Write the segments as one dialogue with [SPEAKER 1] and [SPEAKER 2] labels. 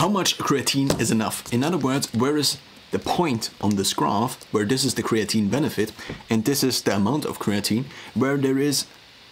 [SPEAKER 1] how much creatine is enough? In other words, where is the point on this graph where this is the creatine benefit and this is the amount of creatine where there is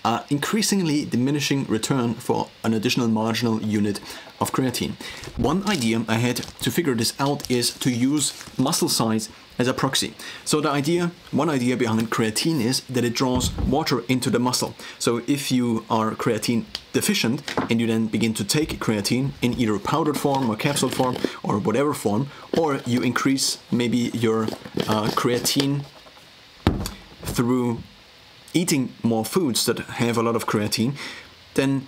[SPEAKER 1] an increasingly diminishing return for an additional marginal unit of creatine. One idea I had to figure this out is to use muscle size as a proxy. So the idea, one idea behind creatine is that it draws water into the muscle. So if you are creatine deficient and you then begin to take creatine in either powdered form or capsule form or whatever form, or you increase maybe your uh, creatine through eating more foods that have a lot of creatine, then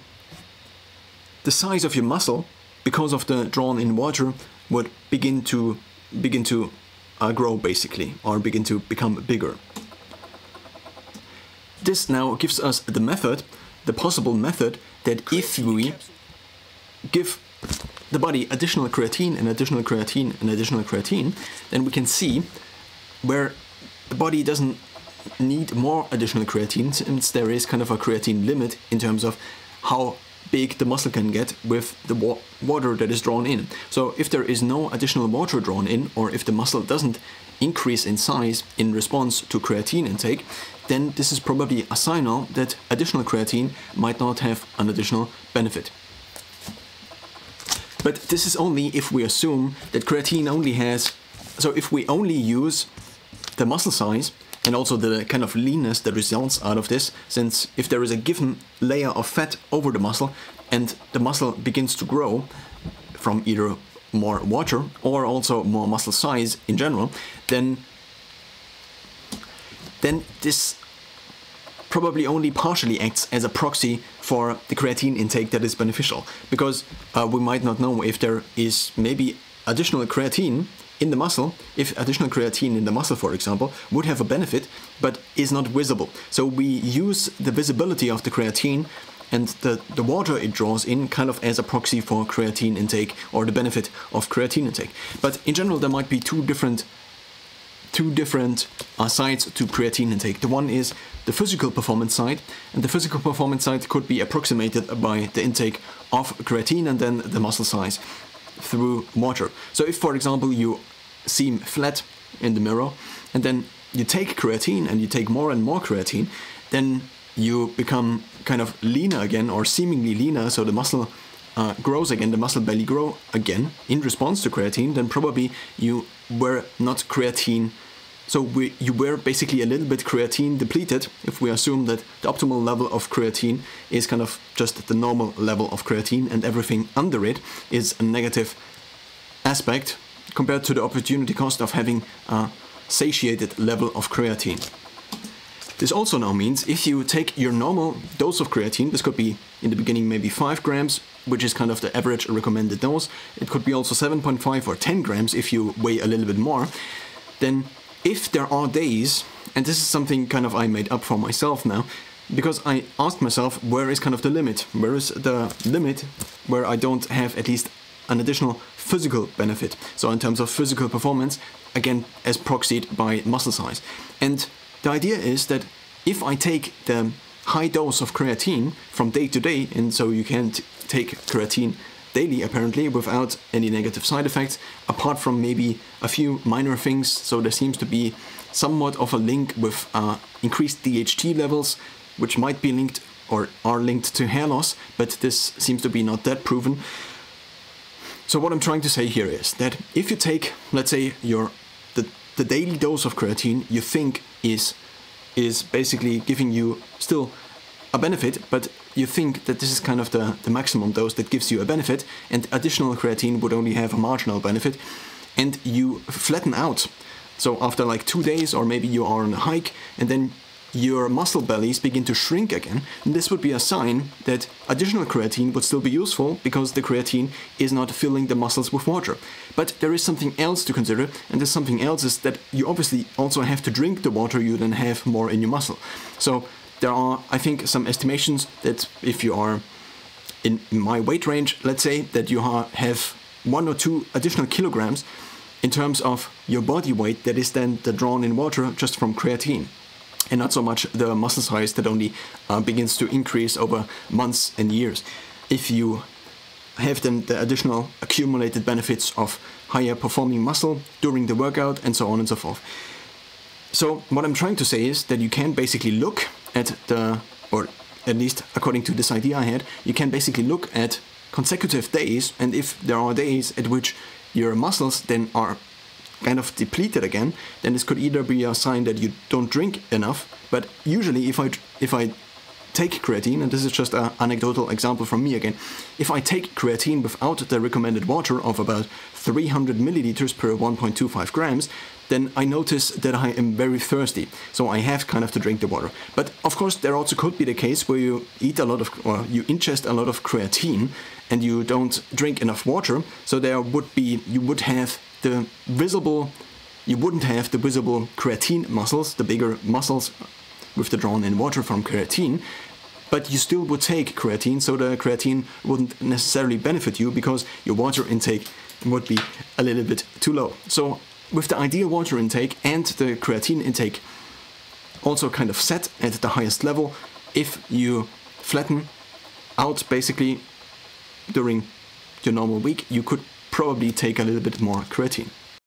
[SPEAKER 1] the size of your muscle, because of the drawn in water, would begin to begin to uh, grow basically, or begin to become bigger. This now gives us the method, the possible method, that if we give the body additional creatine and additional creatine and additional creatine, then we can see where the body doesn't need more additional creatine since there is kind of a creatine limit in terms of how big the muscle can get with the wa water that is drawn in. So if there is no additional water drawn in or if the muscle doesn't increase in size in response to creatine intake, then this is probably a signal that additional creatine might not have an additional benefit. But this is only if we assume that creatine only has, so if we only use the muscle size and also the kind of leanness that results out of this, since if there is a given layer of fat over the muscle and the muscle begins to grow from either more water or also more muscle size in general, then then this probably only partially acts as a proxy for the creatine intake that is beneficial. Because uh, we might not know if there is maybe additional creatine in the muscle, if additional creatine in the muscle, for example, would have a benefit, but is not visible. So we use the visibility of the creatine and the, the water it draws in kind of as a proxy for creatine intake or the benefit of creatine intake. But in general, there might be two different two different uh, sides to creatine intake. The one is the physical performance side, and the physical performance side could be approximated by the intake of creatine and then the muscle size through water. So if, for example, you seem flat in the mirror and then you take creatine and you take more and more creatine, then you become kind of leaner again or seemingly leaner, so the muscle uh, grows again, the muscle belly grow again in response to creatine, then probably you were not creatine. So we, you were basically a little bit creatine depleted if we assume that the optimal level of creatine is kind of just the normal level of creatine and everything under it is a negative aspect compared to the opportunity cost of having a satiated level of creatine. This also now means if you take your normal dose of creatine, this could be in the beginning maybe 5 grams, which is kind of the average recommended dose, it could be also 7.5 or 10 grams if you weigh a little bit more, then if there are days, and this is something kind of I made up for myself now, because I asked myself where is kind of the limit, where is the limit where I don't have at least an additional physical benefit. So in terms of physical performance, again, as proxied by muscle size. And the idea is that if I take the high dose of creatine from day to day, and so you can take creatine daily apparently without any negative side effects, apart from maybe a few minor things. So there seems to be somewhat of a link with uh, increased DHT levels, which might be linked or are linked to hair loss, but this seems to be not that proven. So what I'm trying to say here is that if you take, let's say, your the, the daily dose of creatine you think is is basically giving you still a benefit, but you think that this is kind of the, the maximum dose that gives you a benefit, and additional creatine would only have a marginal benefit, and you flatten out. So after like two days, or maybe you are on a hike, and then your muscle bellies begin to shrink again, this would be a sign that additional creatine would still be useful because the creatine is not filling the muscles with water. But there is something else to consider, and this something else is that you obviously also have to drink the water you then have more in your muscle. So there are, I think, some estimations that if you are in my weight range, let's say that you have one or two additional kilograms in terms of your body weight that is then the drawn in water just from creatine and not so much the muscle size that only uh, begins to increase over months and years. If you have then the additional accumulated benefits of higher performing muscle during the workout and so on and so forth. So what I'm trying to say is that you can basically look at the, or at least according to this idea I had, you can basically look at consecutive days and if there are days at which your muscles then are kind of depleted again, then this could either be a sign that you don't drink enough, but usually if I if I take creatine, and this is just an anecdotal example from me again, if I take creatine without the recommended water of about 300 milliliters per 1.25 grams, then I notice that I am very thirsty. So I have kind of to drink the water. But of course, there also could be the case where you eat a lot of, or you ingest a lot of creatine and you don't drink enough water. So there would be, you would have the visible, you wouldn't have the visible creatine muscles, the bigger muscles withdrawn in water from creatine, but you still would take creatine, so the creatine wouldn't necessarily benefit you because your water intake would be a little bit too low. So with the ideal water intake and the creatine intake also kind of set at the highest level, if you flatten out basically during your normal week, you could probably take a little bit more creatine.